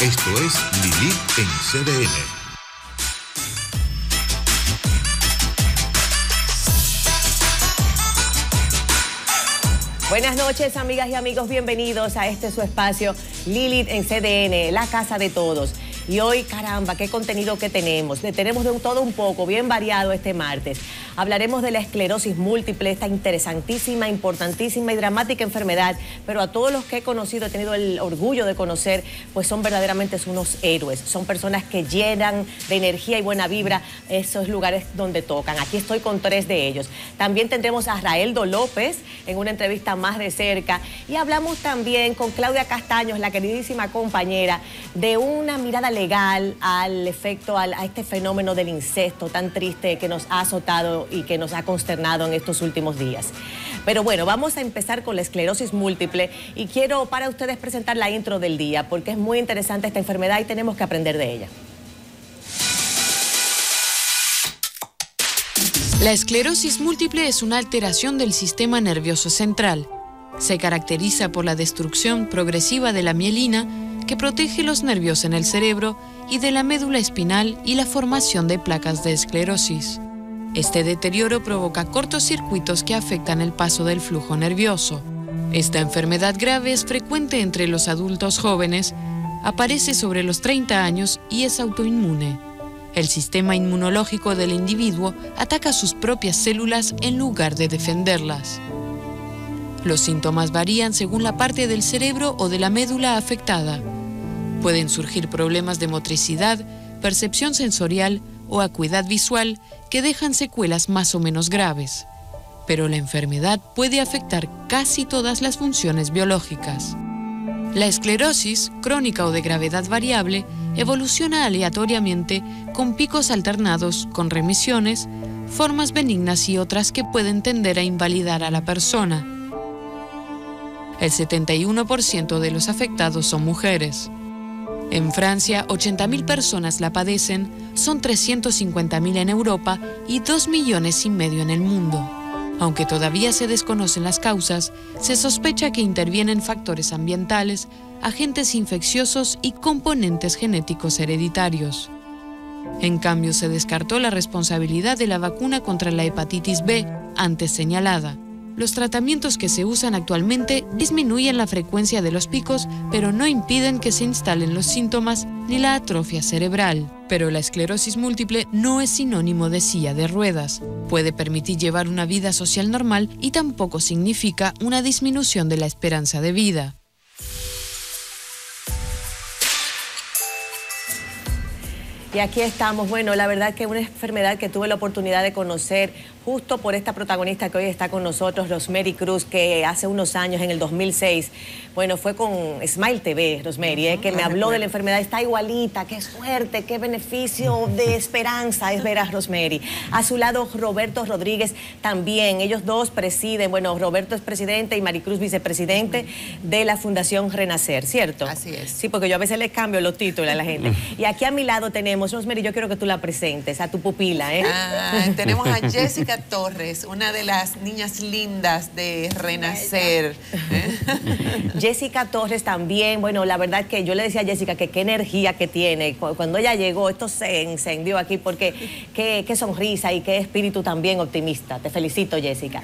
Esto es Lili en CDN. Buenas noches, amigas y amigos. Bienvenidos a este su espacio, Lilith en CDN, la casa de todos. Y hoy, caramba, qué contenido que tenemos. Le tenemos de todo un poco, bien variado este martes. Hablaremos de la esclerosis múltiple, esta interesantísima, importantísima y dramática enfermedad. Pero a todos los que he conocido, he tenido el orgullo de conocer, pues son verdaderamente unos héroes. Son personas que llenan de energía y buena vibra esos lugares donde tocan. Aquí estoy con tres de ellos. También tendremos a Raeldo López en una entrevista más de cerca. Y hablamos también con Claudia Castaños, la queridísima compañera, de una mirada legal al efecto, a este fenómeno del incesto tan triste que nos ha azotado y que nos ha consternado en estos últimos días. Pero bueno, vamos a empezar con la esclerosis múltiple y quiero para ustedes presentar la intro del día porque es muy interesante esta enfermedad y tenemos que aprender de ella. La esclerosis múltiple es una alteración del sistema nervioso central. Se caracteriza por la destrucción progresiva de la mielina que protege los nervios en el cerebro y de la médula espinal y la formación de placas de esclerosis. Este deterioro provoca cortocircuitos que afectan el paso del flujo nervioso. Esta enfermedad grave es frecuente entre los adultos jóvenes, aparece sobre los 30 años y es autoinmune. El sistema inmunológico del individuo ataca sus propias células en lugar de defenderlas. Los síntomas varían según la parte del cerebro o de la médula afectada. Pueden surgir problemas de motricidad, percepción sensorial o acuidad visual que dejan secuelas más o menos graves. Pero la enfermedad puede afectar casi todas las funciones biológicas. La esclerosis, crónica o de gravedad variable, evoluciona aleatoriamente con picos alternados, con remisiones, formas benignas y otras que pueden tender a invalidar a la persona. El 71% de los afectados son mujeres. En Francia, 80.000 personas la padecen, son 350.000 en Europa y 2 millones y medio en el mundo. Aunque todavía se desconocen las causas, se sospecha que intervienen factores ambientales, agentes infecciosos y componentes genéticos hereditarios. En cambio, se descartó la responsabilidad de la vacuna contra la hepatitis B, antes señalada los tratamientos que se usan actualmente disminuyen la frecuencia de los picos, pero no impiden que se instalen los síntomas ni la atrofia cerebral. Pero la esclerosis múltiple no es sinónimo de silla de ruedas. Puede permitir llevar una vida social normal y tampoco significa una disminución de la esperanza de vida. Y aquí estamos. Bueno, la verdad que una enfermedad que tuve la oportunidad de conocer justo por esta protagonista que hoy está con nosotros, Rosemary Cruz, que hace unos años, en el 2006, bueno, fue con Smile TV, Rosemary, eh, que me habló de la enfermedad. Está igualita, qué suerte, qué beneficio de esperanza es ver a Rosemary. A su lado, Roberto Rodríguez también. Ellos dos presiden, bueno, Roberto es presidente y Maricruz vicepresidente de la Fundación Renacer, ¿cierto? Así es. Sí, porque yo a veces les cambio los títulos a la gente. Y aquí a mi lado tenemos, Rosemary, yo quiero que tú la presentes, a tu pupila, ¿eh? Ah, tenemos a Jessica Torres, una de las niñas lindas de Renacer. Jessica Torres también, bueno, la verdad que yo le decía a Jessica que qué energía que tiene. Cuando ella llegó, esto se encendió aquí porque qué, sonrisa y qué espíritu también optimista. Te felicito, Jessica.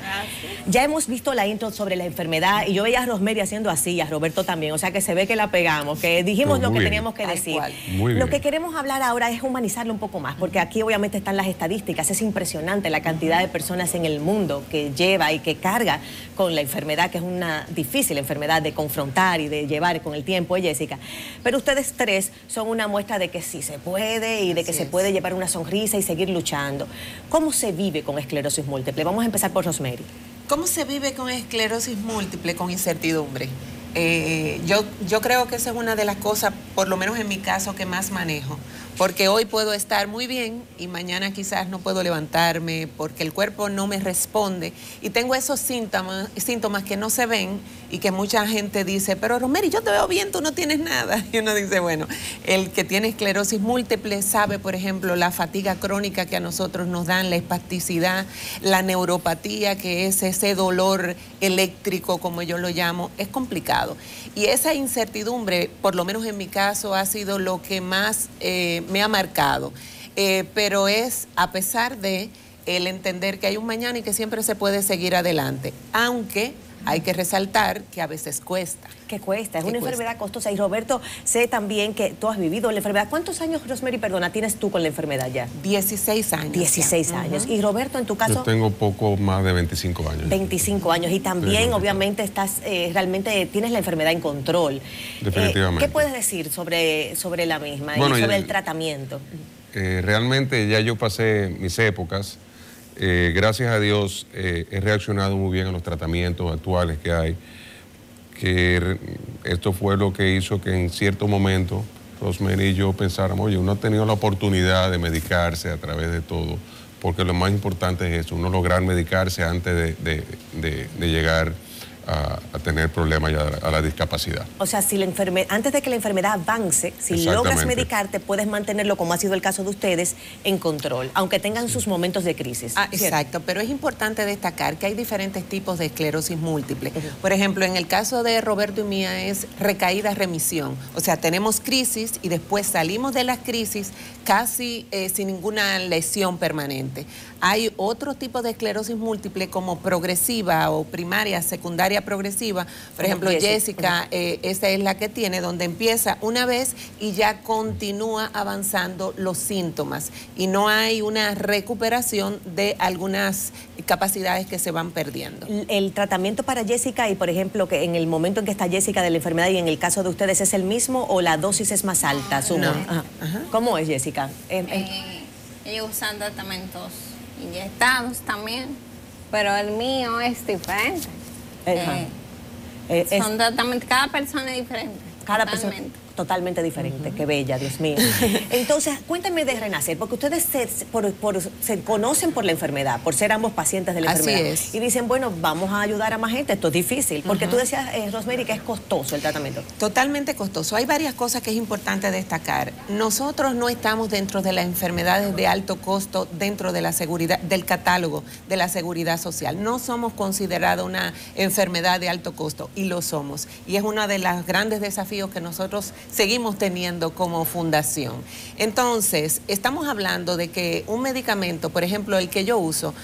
Ya hemos visto la intro sobre la enfermedad y yo veía a Rosemary haciendo así, a Roberto también, o sea que se ve que la pegamos, que dijimos lo que teníamos que decir. Lo que queremos hablar ahora es humanizarlo un poco más, porque aquí obviamente están las estadísticas, es impresionante la cantidad de personas en el mundo que lleva y que carga con la enfermedad, que es una difícil enfermedad de confrontar y de llevar con el tiempo, ¿eh, Jessica. Pero ustedes tres son una muestra de que sí se puede y de que se puede llevar una sonrisa y seguir luchando. ¿Cómo se vive con esclerosis múltiple? Vamos a empezar por Rosemary. ¿Cómo se vive con esclerosis múltiple con incertidumbre? Eh, yo, yo creo que esa es una de las cosas, por lo menos en mi caso, que más manejo. Porque hoy puedo estar muy bien y mañana quizás no puedo levantarme porque el cuerpo no me responde. Y tengo esos síntomas, síntomas que no se ven y que mucha gente dice, pero Romero, yo te veo bien, tú no tienes nada. Y uno dice, bueno, el que tiene esclerosis múltiple sabe, por ejemplo, la fatiga crónica que a nosotros nos dan, la espasticidad, la neuropatía, que es ese dolor eléctrico, como yo lo llamo, es complicado. Y esa incertidumbre, por lo menos en mi caso, ha sido lo que más eh, me ha marcado. Eh, pero es a pesar de el entender que hay un mañana y que siempre se puede seguir adelante, aunque hay que resaltar que a veces cuesta. Que cuesta, es una enfermedad costosa. Y Roberto, sé también que tú has vivido la enfermedad. ¿Cuántos años, Rosemary, perdona, tienes tú con la enfermedad ya? 16 años. 16 años. Y Roberto, en tu caso... Yo tengo poco más de 25 años. 25 años. Y también, obviamente, estás eh, realmente tienes la enfermedad en control. Definitivamente. Eh, ¿Qué puedes decir sobre, sobre la misma y sobre el tratamiento? Eh, realmente ya yo pasé mis épocas eh, gracias a Dios eh, he reaccionado muy bien a los tratamientos actuales que hay, que esto fue lo que hizo que en cierto momento Rosemary y yo pensáramos, oye, uno ha tenido la oportunidad de medicarse a través de todo, porque lo más importante es eso, uno lograr medicarse antes de, de llegar a, tener problemas ya a la discapacidad. O sea, si la enfermedad, antes de que la enfermedad avance, si logras medicarte, puedes mantenerlo, como ha sido el caso de ustedes, en control, aunque tengan sus momentos de crisis. Ah, exacto, pero es importante destacar que hay diferentes tipos de esclerosis múltiple. Por ejemplo, en el caso de Roberto y mía es recaída remisión. O sea, tenemos crisis y después salimos de las crisis casi eh, sin ninguna lesión permanente. Hay otro tipo de esclerosis múltiple como progresiva o primaria, secundaria progresiva. Por ejemplo, Jessica, eh, esa es la que tiene, donde empieza una vez y ya continúa avanzando los síntomas y no hay una recuperación de algunas capacidades que se van perdiendo. El tratamiento para Jessica y, por ejemplo, que en el momento en que está Jessica de la enfermedad y en el caso de ustedes es el mismo o la dosis es más alta? ¿Cómo es Jessica? Eh, ellos usan tratamientos inyectados también, pero el mío es diferente. Eh, eh, son tratamientos, cada persona es diferente. Cada persona totalmente diferente. Qué bella, Dios mío. Entonces, cuéntame de Renacer, porque ustedes se, se conocen por la enfermedad, por ser ambos pacientes de la Así enfermedad. Es. Y dicen, bueno, vamos a ayudar a más gente. Esto es difícil, porque tú decías, eh, Rosemary, que es costoso el tratamiento. Totalmente costoso. Hay varias cosas que es importante destacar. Nosotros no estamos dentro de las enfermedades de alto costo dentro de la seguridad, del catálogo de la seguridad social. No somos considerados una enfermedad de alto costo y lo somos. Y es uno de los grandes desafíos que nosotros seguimos teniendo como fundación. Entonces, estamos hablando de que un medicamento, por ejemplo, el que yo uso,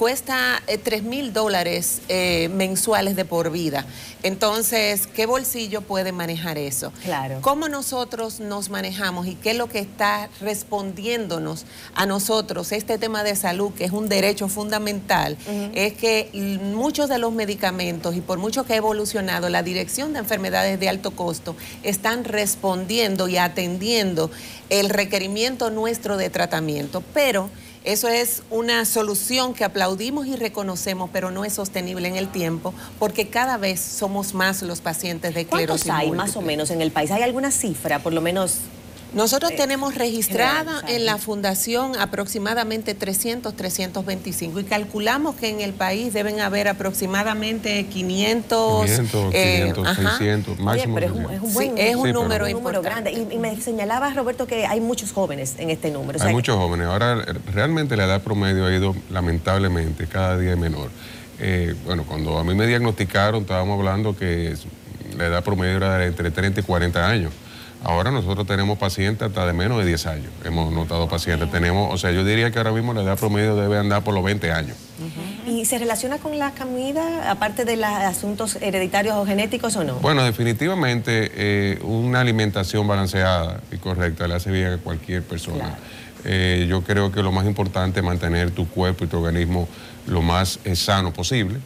cuesta 3 eh, mil dólares eh, mensuales de por vida. Entonces, ¿qué bolsillo puede manejar eso? Claro. ¿Cómo nosotros nos manejamos y qué es lo que está respondiéndonos a nosotros este tema de salud, que es un derecho fundamental? Es que muchos de los medicamentos, y por mucho que ha evolucionado, la Dirección de Enfermedades de Alto Costo están respondiendo y atendiendo el requerimiento nuestro de tratamiento, pero eso es una solución que aplaudimos y reconocemos, pero no es sostenible en el tiempo porque cada vez somos más los pacientes de esclerosis ¿Cuántos hay más o menos en el país? ¿Hay alguna cifra, por lo menos nosotros eh, tenemos registrada en la fundación aproximadamente 300, 325 y calculamos que en el país deben haber aproximadamente 500, 500, 500 600, máximo. pero es un, es un, buen, es un número, un número grande. Y, me señalaba, Roberto, que hay muchos jóvenes en este número. hay muchos jóvenes. Ahora, realmente la edad promedio ha ido lamentablemente cada día menor. Eh, bueno, cuando a mí me diagnosticaron, estábamos hablando que la edad promedio era entre 30 y 40 años. Ahora nosotros tenemos pacientes hasta de menos de 10 años. Hemos notado pacientes. Tenemos, o sea, yo diría que ahora mismo la edad promedio debe andar por los 20 años. ¿Y se relaciona con la comida, aparte de los asuntos hereditarios o genéticos o no? Bueno, definitivamente eh, una alimentación balanceada y correcta le hace bien a cualquier persona. Eh, yo creo que lo más importante es mantener tu cuerpo y tu organismo lo más eh, sano posible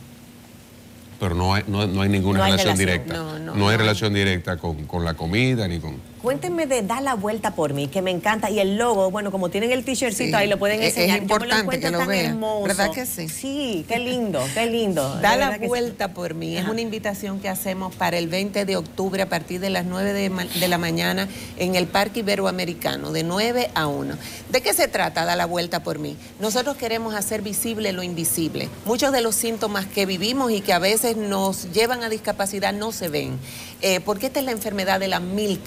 pero no hay, no, hay ninguna relación, directa. No, hay relación directa con, con, la comida ni con... Cuéntenme de Da la vuelta por mí, que me encanta. Y el logo, bueno, como tienen el t-shirtcito ahí, lo pueden enseñar. Es importante que lo vean. ¿Verdad que sí? Sí, qué lindo, qué lindo. Da la vuelta por mí. Es una invitación que hacemos para el 20 de octubre a partir de las 9 de, la mañana en el Parque Iberoamericano, de 9 a 1. ¿De qué se trata Da la vuelta por mí? Nosotros queremos hacer visible lo invisible. Muchos de los síntomas que vivimos y que a veces nos llevan a discapacidad no se ven. Eh, porque esta es la enfermedad de la mil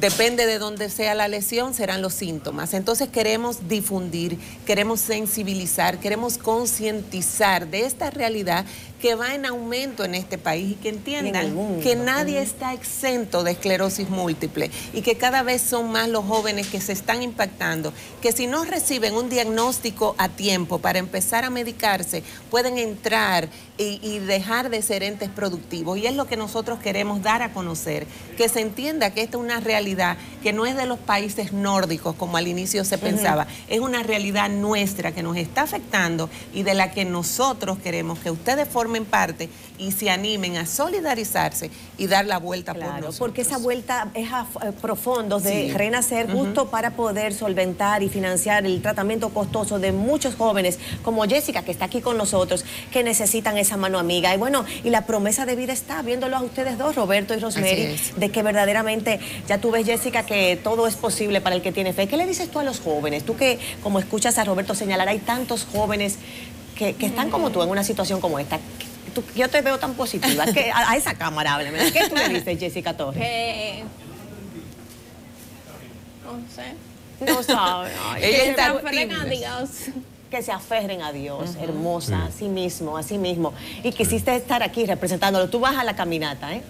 Depende de dónde sea la lesión, serán los síntomas. Entonces queremos difundir, queremos sensibilizar, queremos concientizar de esta realidad que va en aumento en este país y que entiendan que nadie está exento de esclerosis múltiple y que cada vez son más los jóvenes que se están impactando, que si no reciben un diagnóstico a tiempo para empezar a medicarse, pueden entrar y, dejar de ser entes productivos. Y es lo que nosotros queremos dar a conocer, que se entienda que esta es una realidad que no es de los países nórdicos como al inicio se pensaba, es una realidad nuestra que nos está afectando y de la que nosotros queremos que ustedes formen en parte y se animen a solidarizarse y dar la vuelta por nosotros. porque esa vuelta es a eh, profundo de renacer justo para poder solventar y financiar el tratamiento costoso de muchos jóvenes como Jessica que está aquí con nosotros que necesitan esa mano amiga. Y bueno y la promesa de vida está viéndolo a ustedes dos Roberto y Rosemary de que verdaderamente ya tú ves Jessica que todo es posible para el que tiene fe. ¿qué le dices tú a los jóvenes? tú que como escuchas a Roberto señalar hay tantos jóvenes que, están como tú en una situación como esta. yo te veo tan positiva. que, a, esa cámara, háblame. ¿Qué tú le dices, Jessica Torres? Que... No sé. No sabe. que se aferren a Dios. Que se aferren a Dios, hermosa, a sí mismo, a sí mismo. Y quisiste estar aquí representándolo. Tú vas a la caminata, ¿eh?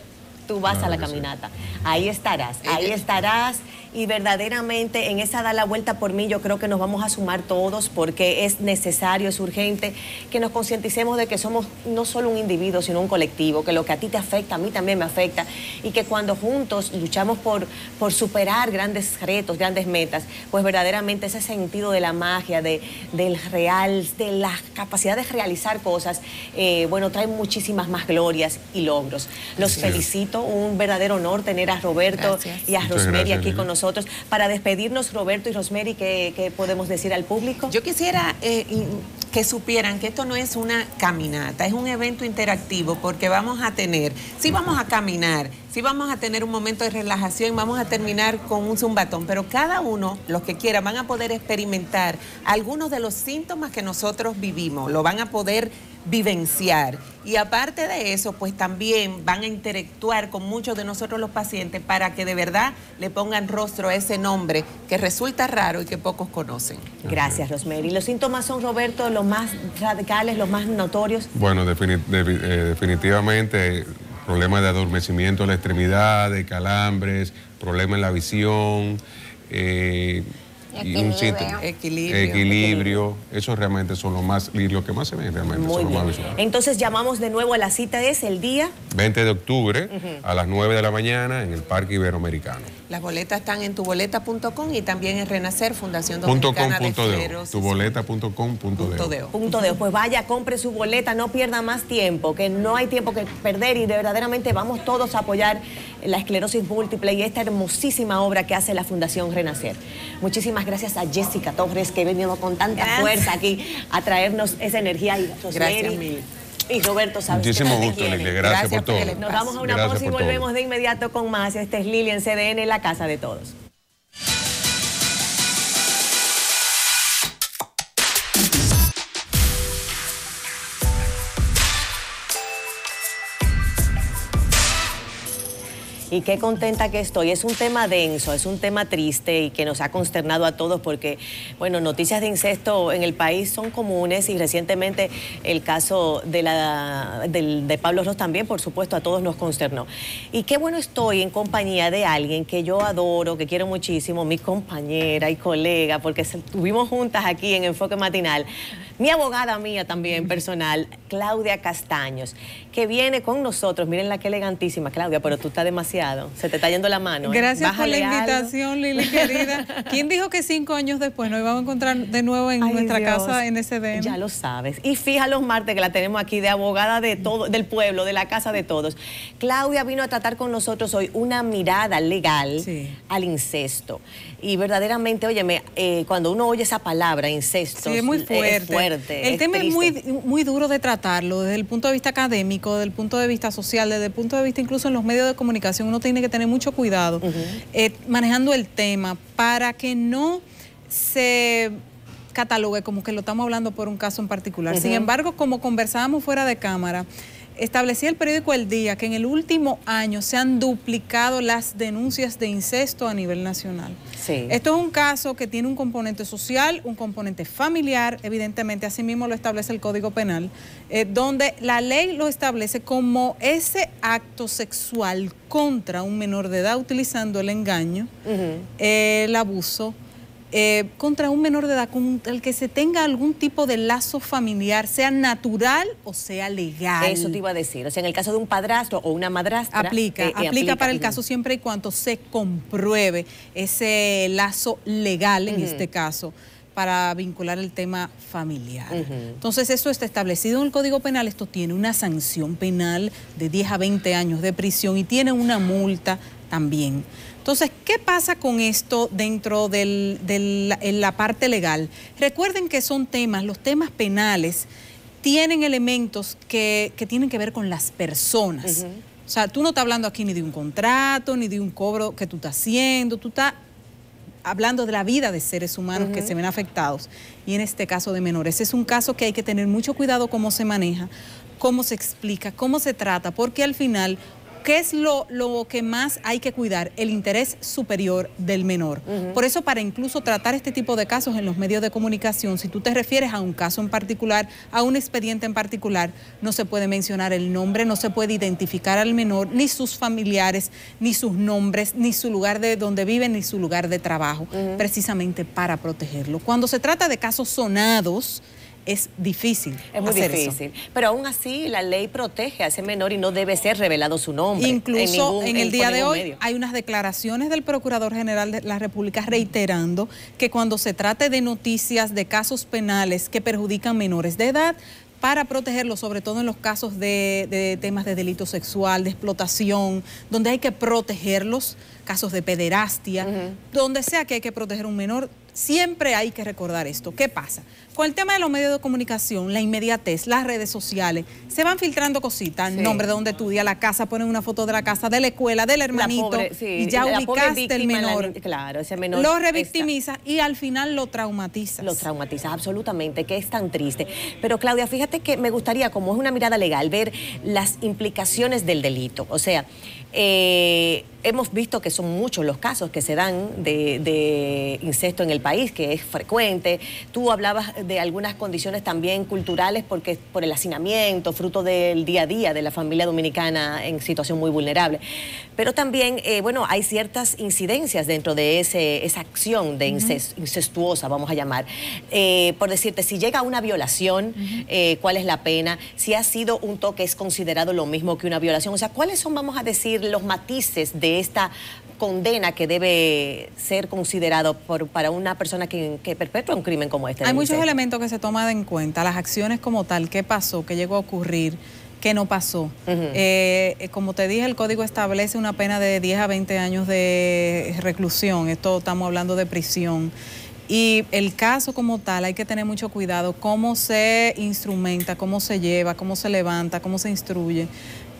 Tú vas a la caminata. Ahí estarás, ahí estarás y verdaderamente en esa da la vuelta por mí yo creo que nos vamos a sumar todos porque es necesario, es urgente que nos concienticemos de que somos no solo un individuo, sino un colectivo, que lo que a ti te afecta, a mí también me afecta y que cuando juntos luchamos por, por superar grandes retos, grandes metas, pues verdaderamente ese sentido de la magia, de, del real, de la capacidad de realizar cosas, eh, bueno, trae muchísimas más glorias y logros. Los felicito, un verdadero honor tener a Roberto y a Rosemary aquí con nosotros para despedirnos, Roberto y Rosemary, ¿qué, podemos decir al público? Yo quisiera eh, que supieran que esto no es una caminata, es un evento interactivo porque vamos a tener, sí vamos a caminar, sí vamos a tener un momento de relajación, vamos a terminar con un zumbatón, pero cada uno, los que quieran, van a poder experimentar algunos de los síntomas que nosotros vivimos, lo van a poder vivenciar. Y aparte de eso, pues también van a interactuar con muchos de nosotros los pacientes para que de verdad le pongan rostro a ese nombre que resulta raro y que pocos conocen. Gracias, Rosemary. ¿Los síntomas son, Roberto, los más radicales, los más notorios? Bueno, eh, definitivamente problemas de adormecimiento en la extremidad, de calambres, problemas en la visión. Eh, y un sitio. Equilibrio. Equilibrio. Eso realmente son lo más, y lo que más se ve realmente. Muy bien. Entonces llamamos de nuevo a la cita, es el día 20 de octubre a las 9 de la mañana en el Parque Iberoamericano. Las boletas están en tuboleta.com y también en Renacer, Fundación Dominicana de Tuboleta.com.de. Punto de. Pues vaya, compre su boleta, no pierda más tiempo, que no hay tiempo que perder y de verdaderamente vamos todos a apoyar la esclerosis múltiple y esta hermosísima obra que hace la Fundación Renacer. Muchísimas gracias a Jessica Torres que ha venido con tanta fuerza aquí a traernos esa energía y Gracias mil. Y Roberto, sabes Muchísimo gusto, Lili. Gracias, por todo. Nos vamos a una pausa y volvemos de inmediato con más. Este es Lili en CDN, la casa de todos. Y qué contenta que estoy. Es un tema denso, es un tema triste y que nos ha consternado a todos porque, bueno, noticias de incesto en el país son comunes y recientemente el caso de, la, de Pablo Ross también, por supuesto, a todos nos consternó. Y qué bueno estoy en compañía de alguien que yo adoro, que quiero muchísimo, mi compañera y colega, porque estuvimos juntas aquí en Enfoque Matinal mi abogada mía también personal, Claudia Castaños, que viene con nosotros. Miren la que elegantísima, Claudia, pero tú estás demasiado. Se te está yendo la mano. ¿eh? Gracias por la invitación, Lili, querida. ¿Quién dijo que cinco años después nos íbamos a encontrar de nuevo en nuestra casa en SDN? Ya lo sabes. Y fija los martes que la tenemos aquí de abogada de todo, del pueblo, de la casa de todos. Claudia vino a tratar con nosotros hoy una mirada legal al incesto. Y verdaderamente, óyeme, eh, cuando uno oye esa palabra, incesto, es muy fuerte. El tema es muy, muy duro de tratarlo desde el punto de vista académico, desde el punto de vista social, desde el punto de vista incluso en los medios de comunicación. Uno tiene que tener mucho cuidado eh, manejando el tema para que no se catalogue como que lo estamos hablando por un caso en particular. Sin embargo, como conversábamos fuera de cámara, establecía el periódico El Día que en el último año se han duplicado las denuncias de incesto a nivel nacional. Esto es un caso que tiene un componente social, un componente familiar, evidentemente, así mismo lo establece el Código Penal, eh, donde la ley lo establece como ese acto sexual contra un menor de edad utilizando el engaño, el abuso, eh, contra un menor de edad con el que se tenga algún tipo de lazo familiar, sea natural o sea legal. Eso te iba a decir. O sea, en el caso de un padrastro o una madrastra. Aplica, eh, aplica, para el caso siempre y cuando se compruebe ese lazo legal en este caso para vincular el tema familiar. Entonces, eso está establecido en el Código Penal. Esto tiene una sanción penal de 10 a 20 años de prisión y tiene una multa también. Entonces, ¿qué pasa con esto dentro de la parte legal? Recuerden que son temas, los temas penales tienen elementos que, tienen que ver con las personas. O sea, tú no estás hablando aquí ni de un contrato, ni de un cobro que tú estás haciendo, tú estás hablando de la vida de seres humanos que se ven afectados, y en este caso de menores. Es un caso que hay que tener mucho cuidado cómo se maneja, cómo se explica, cómo se trata, porque al final ¿Qué es lo, que más hay que cuidar? El interés superior del menor. Por eso, para incluso tratar este tipo de casos en los medios de comunicación, si tú te refieres a un caso en particular, a un expediente en particular, no se puede mencionar el nombre, no se puede identificar al menor, ni sus familiares, ni sus nombres, ni su lugar de donde vive, ni su lugar de trabajo, precisamente para protegerlo. Cuando se trata de casos sonados, es difícil. Es muy difícil. Pero aún así la ley protege a ese menor y no debe ser revelado su nombre. Incluso en, el día de hoy hay unas declaraciones del Procurador General de la República reiterando que cuando se trate de noticias de casos penales que perjudican menores de edad, para protegerlos, sobre todo en los casos de, temas de delito sexual, de explotación, donde hay que protegerlos, casos de pederastia, donde sea que hay que proteger a un menor, siempre hay que recordar esto. ¿Qué pasa? Con el tema de los medios de comunicación, la inmediatez, las redes sociales, se van filtrando cositas, nombre de donde estudia, la casa, ponen una foto de la casa, de la escuela, del hermanito, y ya ubicaste el menor. claro, ese menor. Lo revictimiza y al final lo traumatiza. Lo traumatiza, absolutamente, que es tan triste. Pero Claudia, fíjate que me gustaría, como es una mirada legal, ver las implicaciones del delito. O sea, eh, hemos visto que son muchos los casos que se dan de, incesto en el país, que es frecuente. Tú hablabas de algunas condiciones también culturales porque por el hacinamiento, fruto del día a día de la familia dominicana en situación muy vulnerable. Pero también, eh, bueno, hay ciertas incidencias dentro de ese, esa acción de incestuosa, vamos a llamar. Eh, por decirte, si llega una violación, eh, ¿cuál es la pena? Si ha sido un toque, ¿es considerado lo mismo que una violación? O sea, ¿cuáles son, vamos a decir, los matices de esta condena que debe ser considerado por, para una persona que, perpetua un crimen como este? Hay muchos elementos que se toman en cuenta, las acciones como tal, qué pasó, qué llegó a ocurrir que no pasó. Eh, eh, como te dije, el código establece una pena de 10 a 20 años de reclusión. Esto estamos hablando de prisión. Y el caso como tal, hay que tener mucho cuidado cómo se instrumenta, cómo se lleva, cómo se levanta, cómo se instruye.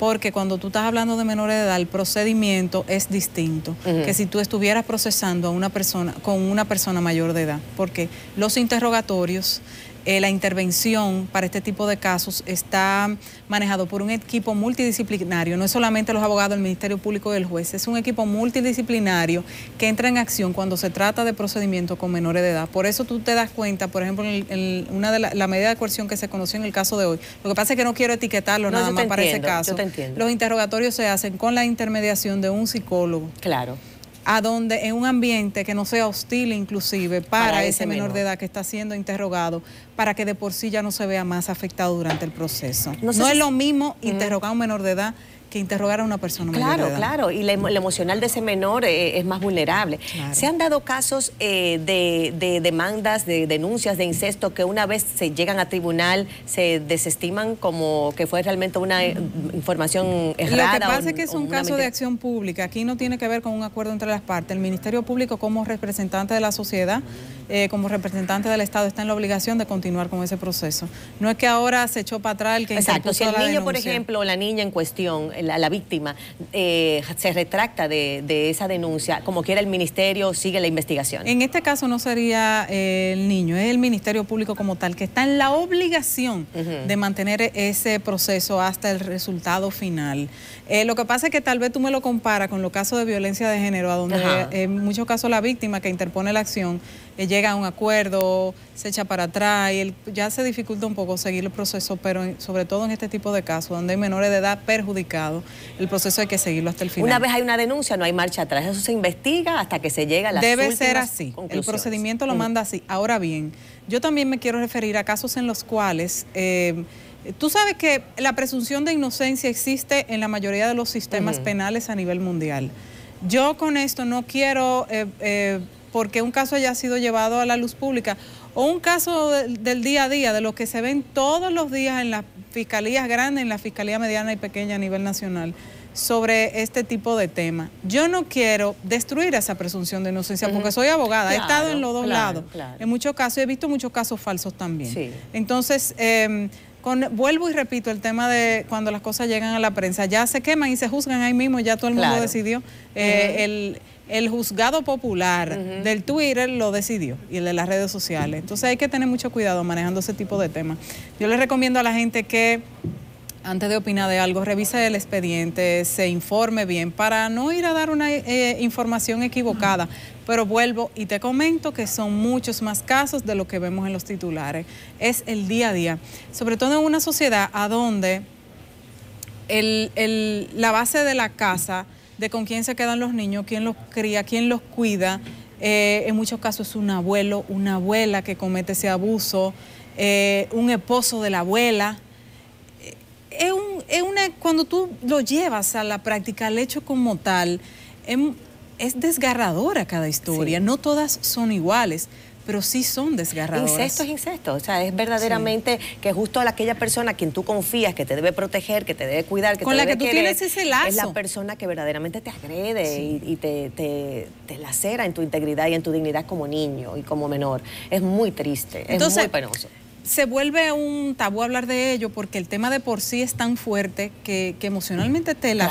Porque cuando tú estás hablando de menores de edad, el procedimiento es distinto que si tú estuvieras procesando a una persona con una persona mayor de edad. Porque los interrogatorios eh, la intervención para este tipo de casos está manejado por un equipo multidisciplinario, no es solamente los abogados, el Ministerio Público y el juez, es un equipo multidisciplinario que entra en acción cuando se trata de procedimientos con menores de edad. Por eso tú te das cuenta, por ejemplo, en, una de la, medida de coerción que se conoció en el caso de hoy, lo que pasa es que no quiero etiquetarlo nada más para ese caso. Los interrogatorios se hacen con la intermediación de un psicólogo. Claro a donde en un ambiente que no sea hostil inclusive para, ese, menor, de edad que está siendo interrogado, para que de por sí ya no se vea más afectado durante el proceso. No, es lo mismo interrogar a un menor de edad que interrogar a una persona claro, Claro, y la, emocional de ese menor eh, es más vulnerable. Se han dado casos eh, de, demandas, de denuncias de incesto que una vez se llegan a tribunal se desestiman como que fue realmente una eh, información errada. Lo que pasa es que es un caso de acción pública. Aquí no tiene que ver con un acuerdo entre las partes. El Ministerio Público como representante de la sociedad, como representante del Estado, está en la obligación de continuar con ese proceso. No es que ahora se echó para atrás el que Exacto, si el niño, por ejemplo, o la niña en cuestión la, víctima eh, se retracta de, esa denuncia, como quiera el ministerio sigue la investigación. En este caso no sería eh, el niño, es el Ministerio Público como tal, que está en la obligación de mantener ese proceso hasta el resultado final. Eh, lo que pasa es que tal vez tú me lo comparas con los casos de violencia de género, a donde en muchos casos la víctima que interpone la acción llega a un acuerdo, se echa para atrás y ya se dificulta un poco seguir el proceso, pero sobre todo en este tipo de casos, donde hay menores de edad perjudicados, el proceso hay que seguirlo hasta el final. Una vez hay una denuncia, no hay marcha atrás, eso se investiga hasta que se llega a las Debe ser así, el procedimiento lo manda así. Ahora bien, yo también me quiero referir a casos en los cuales... Eh, Tú sabes que la presunción de inocencia existe en la mayoría de los sistemas penales a nivel mundial. Yo con esto no quiero eh, eh, porque un caso haya sido llevado a la luz pública o un caso del día a día, de lo que se ven todos los días en las fiscalías grandes, en la fiscalía mediana y pequeña a nivel nacional sobre este tipo de temas. Yo no quiero destruir esa presunción de inocencia porque soy abogada, he estado en los dos lados. En muchos casos, he visto muchos casos falsos también. Entonces, em, vuelvo y repito el tema de cuando las cosas llegan a la prensa, ya se queman y se juzgan ahí mismo, ya todo el mundo decidió. Eh, el, el juzgado popular del Twitter lo decidió y el de las redes sociales. Entonces hay que tener mucho cuidado manejando ese tipo de temas. Yo les recomiendo a la gente que antes de opinar de algo, revise el expediente, se informe bien para no ir a dar una eh, información equivocada. Pero vuelvo y te comento que son muchos más casos de lo que vemos en los titulares. Es el día a día, sobre todo en una sociedad a donde la base de la casa de con quién se quedan los niños, quién los cría, quién los cuida. Eh, en muchos casos es un abuelo, una abuela que comete ese abuso, eh, un esposo de la abuela. Es, una, cuando tú lo llevas a la práctica, al hecho como tal, em, es, desgarradora cada historia, no todas son iguales pero sí son desgarradoras. Incesto es incesto, o sea, es verdaderamente que justo a aquella persona a quien tú confías, que te debe proteger, que te debe cuidar, que Con te la que tú tienes ese lazo. Es la persona que verdaderamente te agrede y, te, te, te, lacera en tu integridad y en tu dignidad como niño y como menor. Es muy triste, es muy penoso se vuelve un tabú hablar de ello porque el tema de por sí es tan fuerte que, emocionalmente te la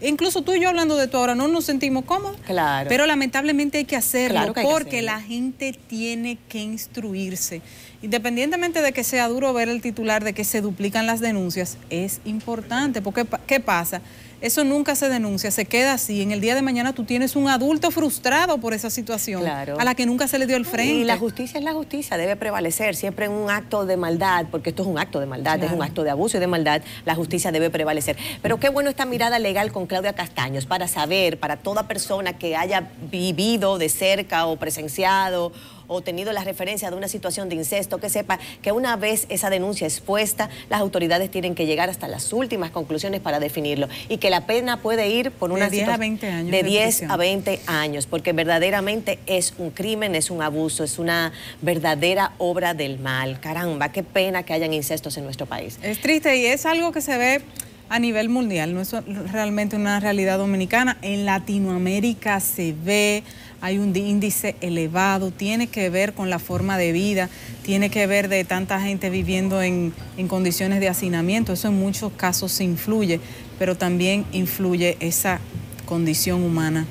Incluso tú y yo hablando de todo ahora no nos sentimos cómodos. Claro. Pero lamentablemente hay que hacerlo porque la gente tiene que instruirse. Independientemente de que sea duro ver el titular de que se duplican las denuncias, es importante. Porque, ¿qué pasa? Eso nunca se denuncia, se queda así. En el día de mañana tú tienes un adulto frustrado por esa situación a la que nunca se le dio el frente. Y la justicia es la justicia, debe prevalecer siempre en un acto de maldad, porque esto es un acto de maldad, es un acto de abuso y de maldad, la justicia debe prevalecer. Pero qué bueno esta mirada legal con Claudia Castaños para saber, para toda persona que haya vivido de cerca o presenciado o tenido la referencia de una situación de incesto, que sepa que una vez esa denuncia expuesta, las autoridades tienen que llegar hasta las últimas conclusiones para definirlo y que la pena puede ir por una de 10 a 20 años. De 10 a 20 años, porque verdaderamente es un crimen, es un abuso, es una verdadera obra del mal. Caramba, qué pena que hayan incestos en nuestro país. Es triste y es algo que se ve a nivel mundial, no es realmente una realidad dominicana. En Latinoamérica se ve hay un índice elevado, tiene que ver con la forma de vida, tiene que ver de tanta gente viviendo en, condiciones de hacinamiento, eso en muchos casos influye, pero también influye esa condición humana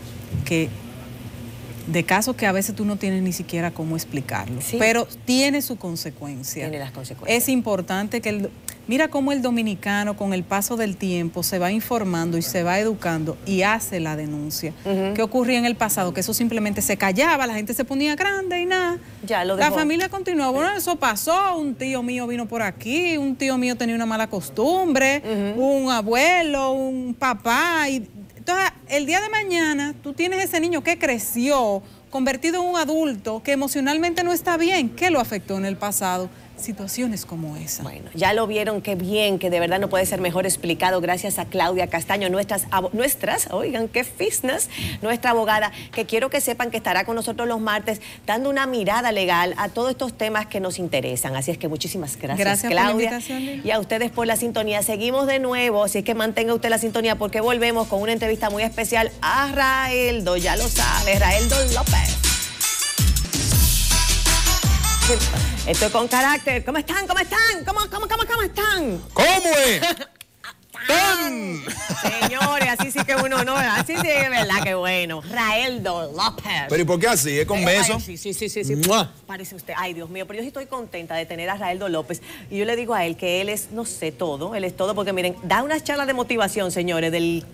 que de casos que a veces tú no tienes ni siquiera cómo explicarlo, pero tiene su consecuencia. Tiene las consecuencias. Es importante que el, Mira cómo el dominicano con el paso del tiempo se va informando y se va educando y hace la denuncia. ¿Qué ocurría en el pasado? Que eso simplemente se callaba, la gente se ponía grande y nada. Ya lo La familia continuó. Bueno, eso pasó, un tío mío vino por aquí, un tío mío tenía una mala costumbre, un abuelo, un papá. Y... Entonces, el día de mañana tú tienes ese niño que creció, convertido en un adulto, que emocionalmente no está bien. ¿Qué lo afectó en el pasado? Situaciones como esa. Bueno, ya lo vieron, qué bien, que de verdad no puede ser mejor explicado gracias a Claudia Castaño, nuestras, nuestras oigan, qué fitness, nuestra abogada, que quiero que sepan que estará con nosotros los martes dando una mirada legal a todos estos temas que nos interesan. Así es que muchísimas gracias, Claudia. y a ustedes por la sintonía. Seguimos de nuevo, así es que mantenga usted la sintonía porque volvemos con una entrevista muy especial a Raeldo, ya lo sabe, Raeldo López. Estoy con carácter. ¿Cómo están? ¿Cómo están? ¿Cómo, cómo, cómo, cómo están? ¿Cómo es? Señores, así sí que uno no, así sí es verdad que bueno. Raeldo López. Pero ¿y por qué así? ¿Es con beso? sí, sí, sí, sí. sí. Parece usted. Ay, Dios mío, pero yo sí estoy contenta de tener a Raeldo López. Y yo le digo a él que él es, no sé, todo. Él es todo, porque miren, da unas charlas de motivación, señores, del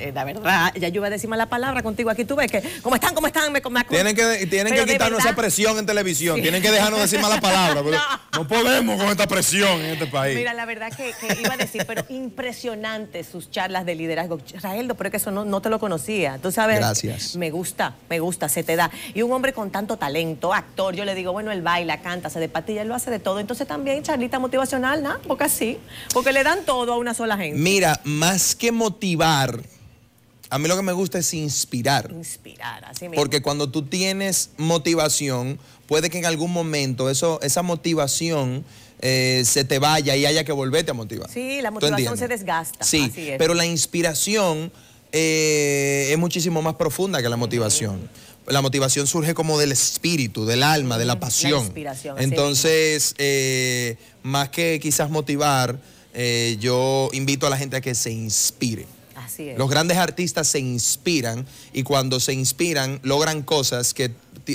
eh, la verdad, ya yo iba a decir la palabra contigo aquí, tú ves que, ¿cómo están? ¿Cómo están? Me, tienen que, tienen que quitarnos esa presión en televisión, tienen que dejarnos decir malas palabras, no. podemos con esta presión en este país. Mira, la verdad que, iba a decir, pero impresionante sus charlas de liderazgo. Raeldo, pero es que eso no, no te lo conocía, tú sabes. Gracias. Me gusta, me gusta, se te da. Y un hombre con tanto talento, actor, yo le digo, bueno, él baila, canta, se de patilla, él lo hace de todo. Entonces también charlita motivacional, ¿no? Porque así, porque le dan todo a una sola gente. Mira, más que motivar a mí lo que me gusta es inspirar. Inspirar, así mismo. Porque cuando tú tienes motivación, puede que en algún momento eso, esa motivación eh, se te vaya y haya que volverte a motivar. Sí, la motivación se desgasta. Sí, pero la inspiración eh, es muchísimo más profunda que la motivación. La motivación surge como del espíritu, del alma, de la pasión. La inspiración. Entonces, eh, más que quizás motivar, yo invito a la gente a que se inspire. Los grandes artistas se inspiran y cuando se inspiran logran cosas que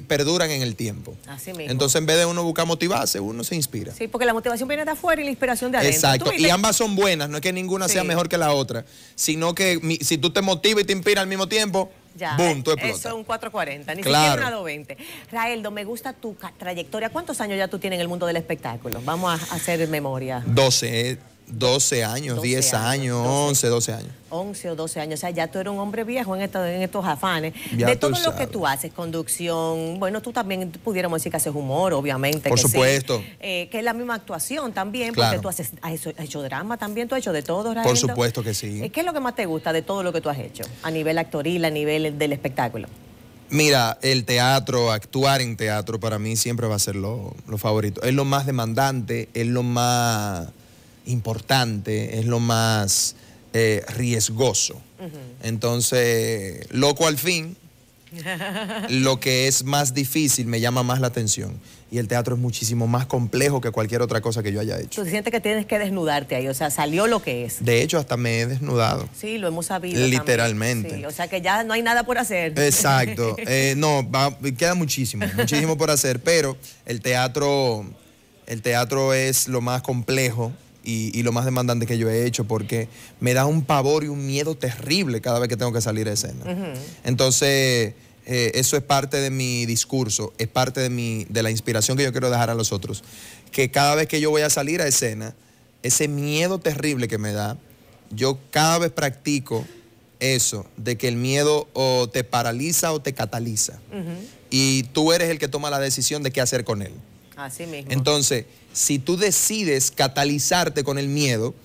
perduran en el tiempo. Así mismo. Entonces, en vez de uno buscar motivarse, uno se inspira. Sí, porque la motivación viene de afuera y la inspiración de adentro. Exacto. Y ambas son buenas, no es que ninguna sea mejor que la otra, sino que si tú te motivas y te inspiras al mismo tiempo, ya, boom, tú explotas. Eso es un 440, ni siquiera una 220. Raeldo, me gusta tu trayectoria. ¿Cuántos años ya tú tienes en el mundo del espectáculo? Vamos a hacer memoria. 12. 12 años, 10 años, 11, 12 años. 11 o 12 años, o sea, ya tú eres un hombre viejo en, en estos afanes. de todo lo que tú haces, conducción, bueno, tú también pudiéramos decir que haces humor, obviamente. Por supuesto. Eh, que es la misma actuación también, porque tú haces, has hecho, drama también, tú has hecho de todo, Por supuesto que sí. Eh, ¿Qué es lo que más te gusta de todo lo que tú has hecho a nivel actoril, a nivel del espectáculo? Mira, el teatro, actuar en teatro para mí siempre va a ser lo, lo favorito. Es lo más demandante, es lo más importante, es lo más eh, riesgoso. Entonces, loco al fin, lo que es más difícil me llama más la atención. Y el teatro es muchísimo más complejo que cualquier otra cosa que yo haya hecho. Tú sientes que tienes que desnudarte ahí, o sea, salió lo que es. De hecho, hasta me he desnudado. Sí, lo hemos sabido. Literalmente. o sea que ya no hay nada por hacer. Exacto. Eh, no, queda muchísimo, muchísimo por hacer, pero el teatro, el teatro es lo más complejo y, lo más demandante que yo he hecho porque me da un pavor y un miedo terrible cada vez que tengo que salir a escena. Entonces, eh, eso es parte de mi discurso, es parte de, mi, de la inspiración que yo quiero dejar a los otros. Que cada vez que yo voy a salir a escena, ese miedo terrible que me da, yo cada vez practico eso, de que el miedo o te paraliza o te cataliza. Y tú eres el que toma la decisión de qué hacer con él. Así mismo. Entonces, si tú decides catalizarte con el miedo,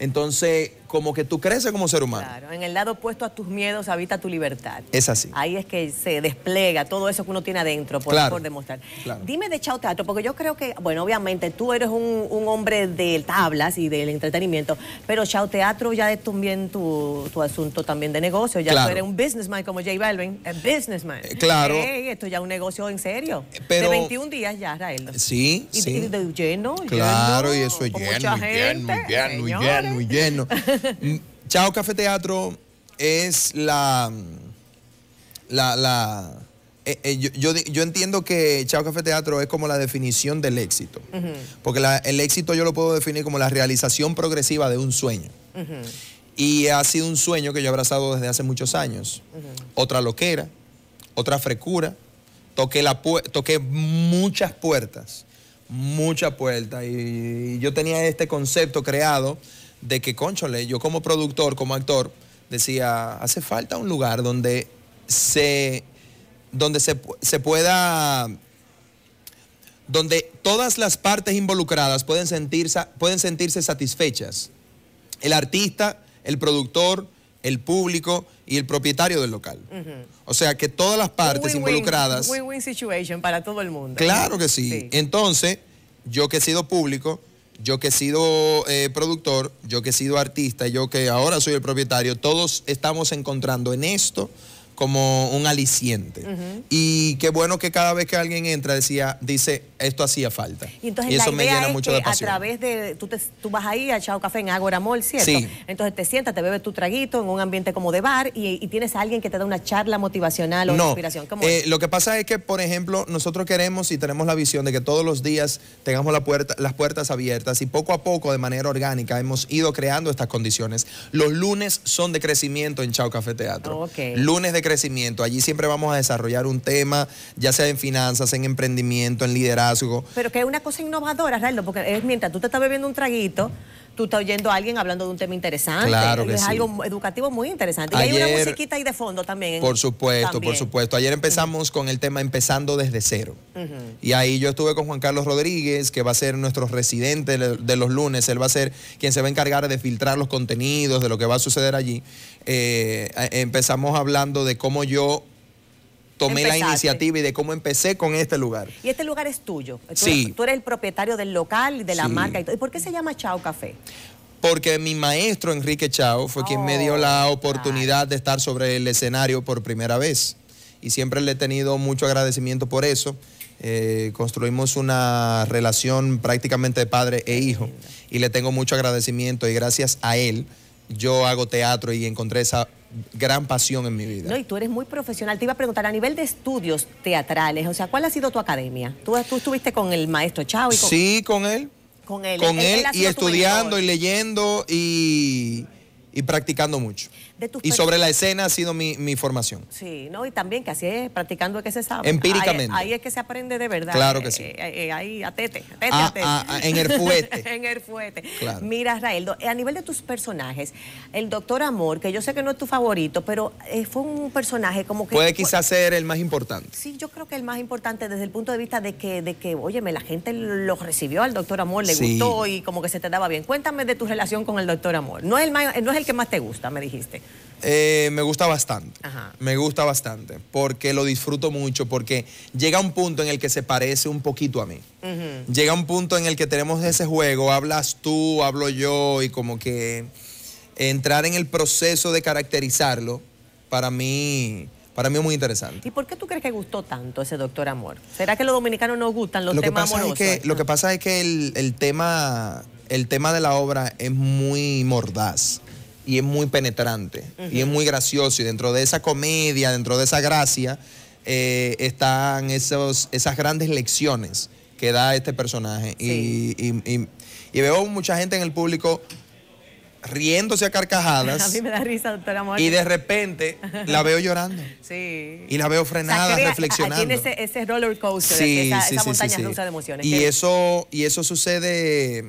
entonces como que tú creces como ser humano. Claro, en el lado opuesto a tus miedos habita tu libertad. Es así. Ahí es que se despliega todo eso que uno tiene adentro por, por demostrar. Dime de Chao Teatro, porque yo creo que, bueno, obviamente tú eres un, hombre de tablas y del entretenimiento, pero Chao Teatro ya es también tu, asunto también de negocio, ya tú eres un businessman como J Balvin, un businessman. Eh, claro. esto ya es un negocio en serio. de 21 días ya, Rael. Sí, y, sí. de lleno, Claro, y eso es lleno, lleno, lleno, lleno, lleno. Chao Café Teatro es la. la, eh, eh, yo, entiendo que Chao Café Teatro es como la definición del éxito. Porque el éxito yo lo puedo definir como la realización progresiva de un sueño. Y ha sido un sueño que yo he abrazado desde hace muchos años. Otra loquera, otra frecura. Toqué, la toqué muchas puertas, muchas puertas. Y yo tenía este concepto creado de que, conchole, yo como productor, como actor, decía, hace falta un lugar donde se, donde se, pueda, donde todas las partes involucradas pueden sentirse, pueden sentirse satisfechas. El artista, el productor, el público y el propietario del local. O sea, que todas las partes involucradas... Win-win situation para todo el mundo. Claro que sí. Entonces, yo que he sido público, yo que he sido eh, productor, yo que he sido artista, yo que ahora soy el propietario, todos estamos encontrando en esto como un aliciente. Y qué bueno que cada vez que alguien entra decía, dice, esto hacía falta. Y, entonces eso me llena mucho de pasión. A través de, tú, tú vas ahí a Chao Café en Agora Mall, ¿cierto? Sí. Entonces te sientas, te bebes tu traguito en un ambiente como de bar y, tienes a alguien que te da una charla motivacional o inspiración. Eh, lo que pasa es que, por ejemplo, nosotros queremos y tenemos la visión de que todos los días tengamos la puerta, las puertas abiertas y poco a poco, de manera orgánica, hemos ido creando estas condiciones. Los lunes son de crecimiento en Chao Café Teatro. Lunes de crecimiento. Allí siempre vamos a desarrollar un tema, ya sea en finanzas, en emprendimiento, en liderazgo. Pero que es una cosa innovadora, Raldo, porque es mientras tú te estás bebiendo un traguito, tú estás oyendo a alguien hablando de un tema interesante. Claro que es algo educativo muy interesante. y hay una musiquita ahí de fondo también. Por supuesto, por supuesto. Ayer empezamos con el tema Empezando desde cero. Y ahí yo estuve con Juan Carlos Rodríguez, que va a ser nuestro residente de los lunes. Él va a ser quien se va a encargar de filtrar los contenidos, de lo que va a suceder allí. Eh, empezamos hablando de cómo yo tomé la iniciativa y de cómo empecé con este lugar. Y este lugar es tuyo. Tú sí. Eres, tú eres el propietario del local, de la marca y todo. ¿Y por qué se llama Chao Café? Porque mi maestro Enrique Chao fue quien me dio la oh, oportunidad de estar sobre el escenario por primera vez. Y siempre le he tenido mucho agradecimiento por eso. Eh, construimos una relación prácticamente de padre e hijo. Y le tengo mucho agradecimiento y gracias a él yo hago teatro y encontré esa gran pasión en mi vida. No, y tú eres muy profesional. Te iba a preguntar, a nivel de estudios teatrales, o sea, ¿cuál ha sido tu academia? ¿Tú, estuviste con el maestro Chao? Y con... Sí, con él. Con él. Con él, y estudiando y leyendo y practicando mucho y sobre la escena ha sido mi, formación. Sí, ¿no? Y también que así es, practicando es que se sabe. Empíricamente. Ahí, es que se aprende de verdad. Claro que sí. Eh, eh, eh, ahí, a tete, a tete, ah, ah, ah, en el fuete. en el fuete. Mira, Rael, a nivel de tus personajes, el Doctor Amor, que yo sé que no es tu favorito, pero fue un personaje como que... Puede quizás ser el más importante. Sí, yo creo que el más importante desde el punto de vista de que, de que óyeme, la gente lo recibió al Doctor Amor, le gustó y como que se te daba bien. Cuéntame de tu relación con el Doctor Amor. No es el, no es el que más te gusta, me dijiste. Eh, me gusta bastante. Me gusta bastante. Porque lo disfruto mucho. Porque llega un punto en el que se parece un poquito a mí. Llega un punto en el que tenemos ese juego. Hablas tú, hablo yo. Y como que entrar en el proceso de caracterizarlo, para mí. Para mí es muy interesante. ¿Y por qué tú crees que gustó tanto ese Doctor Amor? ¿Será que los dominicanos nos gustan los lo temas que pasa Es que, lo que pasa es que el, tema, el tema de la obra es muy mordaz y es muy penetrante y es muy gracioso y dentro de esa comedia, dentro de esa gracia, eh, están esos, esas grandes lecciones que da este personaje y, veo mucha gente en el público riéndose a carcajadas. A mí me da risa, doctora Y de repente la veo llorando. Sí. Y la veo frenada, reflexionando. Tiene ese, ese roller coaster, esa, montaña rusa de emociones. Y eso, y eso sucede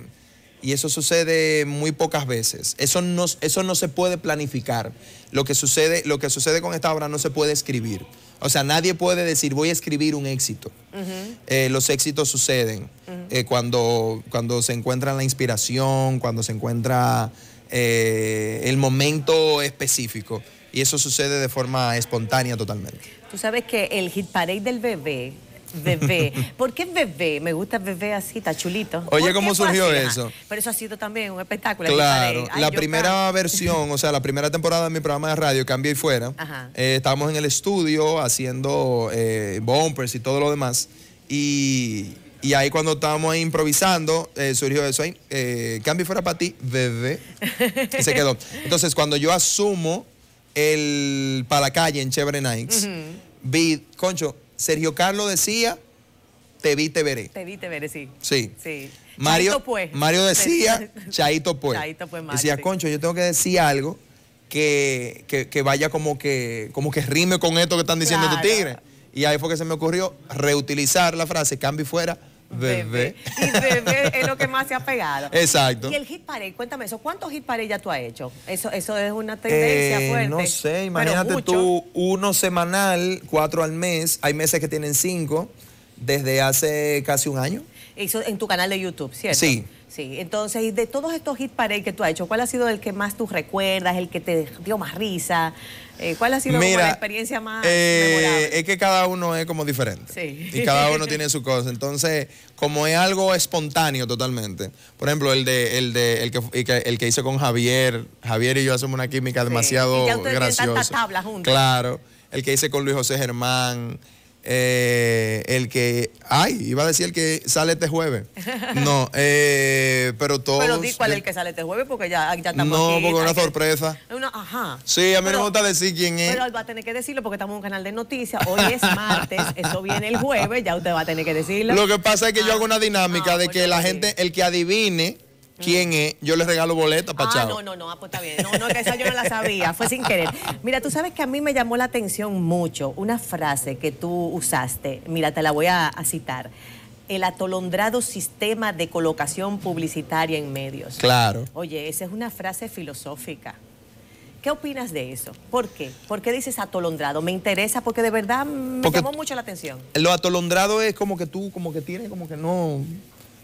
y eso sucede muy pocas veces. Eso no, eso no se puede planificar. Lo que, sucede, lo que sucede con esta obra no se puede escribir. O sea, nadie puede decir, voy a escribir un éxito. Eh, los éxitos suceden eh, cuando, cuando se encuentra la inspiración, cuando se encuentra eh, el momento específico. Y eso sucede de forma espontánea totalmente. Tú sabes que el hit parade del bebé bebé. ¿Por qué bebé? Me gusta bebé así, está chulito. Oye, ¿cómo surgió eso? Pero eso ha sido también un espectáculo. Claro, la primera versión, o sea, la primera temporada de mi programa de radio, Cambio y Fuera, eh, estábamos en el estudio haciendo eh, bumpers y todo lo demás. Y, ahí cuando estábamos ahí improvisando, eh, surgió eso ahí, Cambio y Fuera para ti, bebé. Y se quedó. Entonces, cuando yo asumo el para la calle en Chevrolet Nights, vi, concho, Sergio Carlos decía, te vi, te veré. Te vi, te veré, sí. Sí. Mario, pues. Mario decía, Chaito pues. Chaito pues, Mario, Decía, concho, yo tengo que decir algo que, vaya como que, como que rime con esto que están diciendo tu tigre. Y ahí fue que se me ocurrió reutilizar la frase, cambio fuera, Bebé. Y bebé es lo que más se ha pegado. Exacto. Y el hit parade, cuéntame eso, ¿cuántos hit parade ya tú has hecho? Eso, eso es una tendencia eh, fuerte. No sé, imagínate tú, uno semanal, cuatro al mes, hay meses que tienen cinco, desde hace casi un año. Eso en tu canal de YouTube, ¿cierto? Sí. Sí, entonces, de todos estos hit parade que tú has hecho, ¿cuál ha sido el que más tú recuerdas, el que te dio más risa? Eh, ¿Cuál ha sido la experiencia más eh, memorable? Es que cada uno es como diferente. Sí. Y cada uno tiene su cosa. Entonces, como es algo espontáneo totalmente. Por ejemplo, el de el de el que, el que hice con Javier. Javier y yo hacemos una química demasiado y ya graciosa. tabla juntos. Claro. el que hice con Luis José Germán, eh, el que, ay, iba a decir el que sale este jueves. No, eh, pero todos. Pero di cuál es el que sale este jueves porque ya, ya estamos No, aquí, porque es una que- sorpresa. Una, ajá. Sí, a mí no me gusta decir quién es. Pero va a tener que decirlo porque estamos en un canal de noticias. Hoy es martes, eso viene el jueves, ya usted va a tener que decirlo. Lo que pasa es que yo Ah, hago una dinámica ah, de pues que la gente, el que adivine quién es, yo le regalo boletas para Ah, no, no, no, ah, pues está bien. No, no, que esa yo no la sabía, fue sin querer. Mira, tú sabes que a mí me llamó la atención mucho una frase que tú usaste. Mira, te la voy a, a citar. El atolondrado sistema de colocación publicitaria en medios. Claro. Oye, esa es una frase filosófica. ¿Qué opinas de eso? ¿Por qué? ¿Por qué dices atolondrado? Me interesa porque de verdad me Porque- llamó mucho la atención. Lo atolondrado es como que tú, como que tienes, como que no.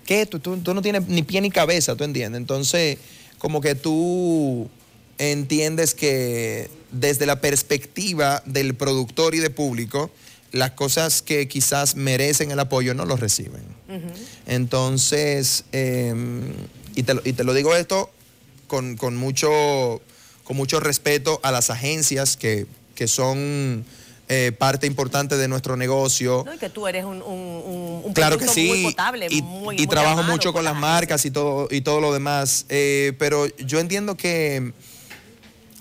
¿Qué? Tú, tú, tú no tienes ni pie ni cabeza, ¿tú entiendes? Entonces, como que tú entiendes que desde la perspectiva del productor y de público, las cosas que quizás merecen el apoyo no los reciben. Entonces, eh, y, te, lo- y te lo digo esto con, con mucho, con mucho respeto a las agencias que, que son eh, parte importante de nuestro negocio. ¿no? Y que tú eres un, un, un- Claro que sí. muy potable, y, muy, y muy trabajo amado mucho con la las marcas y todo, y todo lo demás. Eh, pero yo entiendo que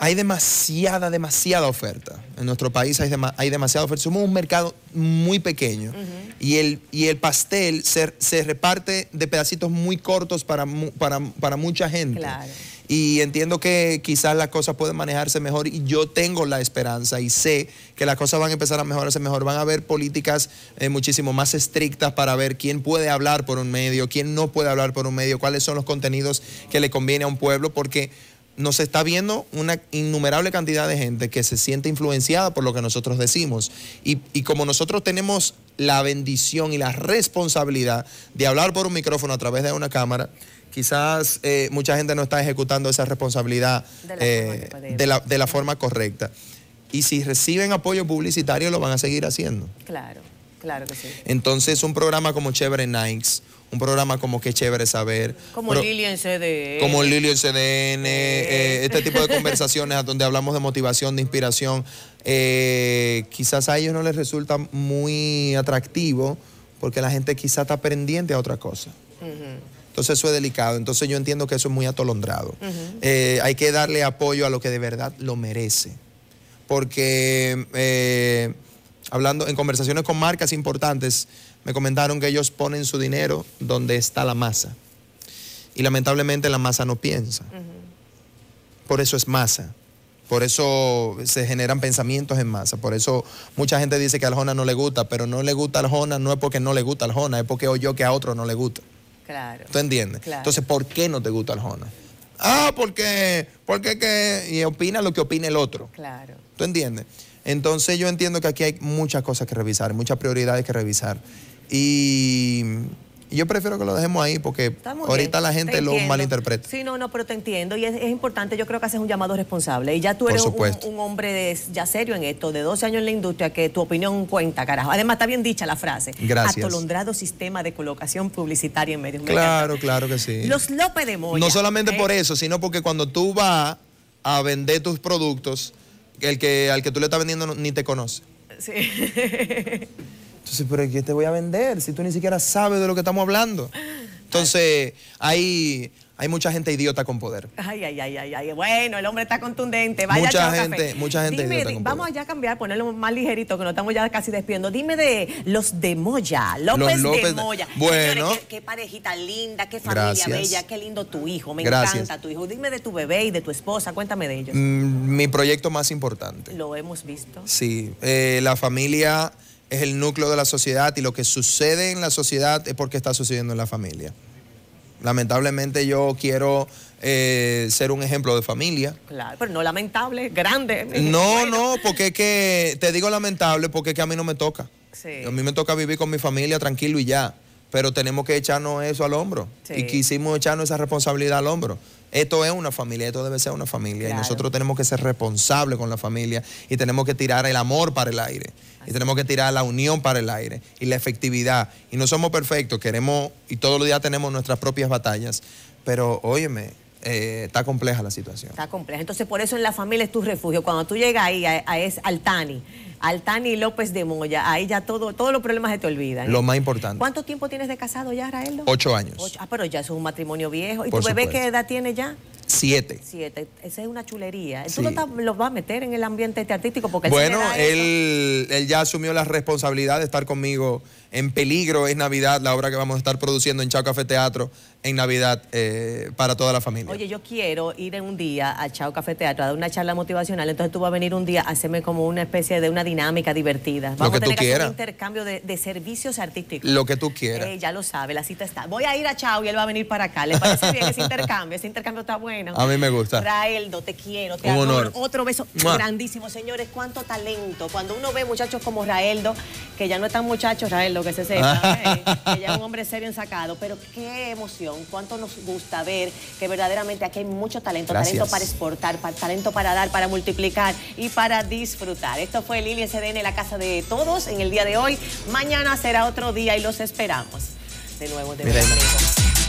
hay demasiada, demasiada oferta. En nuestro país hay, dema- hay demasiada oferta. Somos un mercado muy pequeño y, el, y el pastel se, se reparte de pedacitos muy cortos para, mu- para, para mucha gente. Claro. Y entiendo que quizás las cosas pueden manejarse mejor y yo tengo la esperanza y sé que las cosas van a empezar a mejorarse mejor. Van a haber políticas eh, muchísimo más estrictas para ver quién puede hablar por un medio, quién no puede hablar por un medio, cuáles son los contenidos que le conviene a un pueblo, porque nos está viendo una innumerable cantidad de gente que se siente influenciada por lo que nosotros decimos. Y, y como nosotros tenemos la bendición y la responsabilidad de hablar por un micrófono a través de una cámara, quizás eh, mucha gente no está ejecutando esa responsabilidad De la eh, de, la, de la forma correcta. Y si reciben apoyo publicitario, lo van a seguir haciendo. Claro, claro que sí. Entonces, un programa como Chévere Nights, un programa como Qué Chévere Saber. Como pro- Lili en CD. como Lili en CDN, eh, este tipo de conversaciones donde hablamos de motivación, de inspiración, eh, quizás a ellos no les resulta muy atractivo porque la gente quizás está pendiente a otra cosa. Entonces eso es delicado. Entonces yo entiendo que eso es muy atolondrado. Eh, hay que darle apoyo a lo que de verdad lo merece. Porque eh, hablando en conversaciones con marcas importantes, me comentaron que ellos ponen su dinero donde está la masa. Y lamentablemente la masa no piensa. Por eso es masa. Por eso se generan pensamientos en masa. Por eso mucha gente dice que a Aljona no le gusta, pero no le gusta a Aljona no es porque no le gusta a Aljona, es porque oyó que a otro no le gusta. Claro. ¿Tú entiendes? Claro. Entonces, ¿por qué no te gusta Aljona? Ah, porque, porque que, y opina lo que opina el otro. Claro. ¿Tú entiendes? Entonces yo entiendo que aquí hay muchas cosas que revisar, muchas prioridades que revisar. Y yo prefiero que lo dejemos ahí porque ahorita bien, la te gente lo malinterpreta. Sí, no, no, pero te entiendo. Y es, es importante, yo creo que haces un llamado responsable. Y ya tú eres un, un hombre de- ya serio en esto, de 12 años en la industria, que tu opinión cuenta, carajo. Además, está bien dicha la frase. Gracias. Atolondrado sistema de colocación publicitaria en medios. Me Claro, claro que sí. Los López de Moya. no solamente ¿eh? por eso, sino porque cuando tú vas a vender tus productos, el que, al que tú le estás vendiendo ni te conoce. Sí. Entonces, pero ¿qué te voy a vender si tú ni siquiera sabes de lo que estamos hablando? Entonces, hay, hay mucha gente idiota con poder. Ay, ay, ay, ay, ay. Bueno, el hombre está contundente. Vaya Mucha gente- Café. mucha gente Dime, idiota di- con vamos poder. allá a cambiar, ponerlo más ligerito, que nos estamos ya casi despidiendo. Dime de los de Moya, López, López de de- Moya. Bueno. Señores, qué, qué parejita linda, qué familia Gracias. bella, qué lindo tu hijo. Me Gracias. encanta tu hijo. Dime de tu bebé y de tu esposa, cuéntame de ellos. Mm, mi proyecto más importante. Lo hemos visto. Sí, eh, la familia es el núcleo de la sociedad y lo que sucede en la sociedad es porque está sucediendo en la familia. Lamentablemente yo quiero eh, ser un ejemplo de familia. Claro, pero no lamentable, grande. No, no, porque es que, te digo lamentable porque es que a mí no me toca. Sí. A mí me toca vivir con mi familia tranquilo y ya. Pero tenemos que echarnos eso al hombro. Sí. Y quisimos echarnos esa responsabilidad al hombro. Esto es una familia, esto debe ser una familia. Claro. Y nosotros tenemos que ser responsables con la familia y tenemos que tirar el amor para el aire. Y tenemos que tirar la unión para el aire y la efectividad. Y no somos perfectos, queremos y todos los días tenemos nuestras propias batallas. Pero óyeme, eh, está compleja la situación. Está compleja. Entonces, por eso en la familia es tu refugio. Cuando tú llegas ahí, a, es Altani, Altani López de Moya, ahí ya todo, todos los problemas se te olvidan. Lo más importante. ¿Cuánto tiempo tienes de casado ya, Raeldo? Ocho años. Ah, pero ya es un matrimonio viejo. ¿Y tu bebé qué edad tiene ya? Siete. Siete. Esa es una chulería. ¿Tú lo, lo, vas a meter en el ambiente artístico? Porque bueno, él, él ya asumió la responsabilidad de estar conmigo en peligro. Es Navidad, la obra que vamos a estar produciendo en Chao Café Teatro en Navidad eh, para toda la familia. Oye, yo quiero ir en un día a Chao Café Teatro a dar una charla motivacional, entonces tú vas a venir un día a hacerme como una especie de una dinámica divertida. Vamos lo que a tener tú quieras. un intercambio de, servicios artísticos. Lo que tú quieras. Eh, ya lo sabe, la cita está. Voy a ir a Chao y él va a venir para acá. ¿Le parece bien ese intercambio? Ese intercambio está bueno. A mí me gusta. Raeldo, te quiero, te un Honor. Otro beso grandísimo, señores. Cuánto talento. Cuando uno ve muchachos como Raeldo, que ya no están muchachos, Raeldo, que se sepa, eh, que ya es un hombre serio ensacado, pero qué emoción, cuánto nos gusta ver que verdaderamente aquí hay mucho talento, talento para exportar, talento para dar, para multiplicar y para disfrutar. Esto fue Lili SDN, la casa de todos en el día de hoy. Mañana será otro día y los esperamos. De nuevo, de verdad.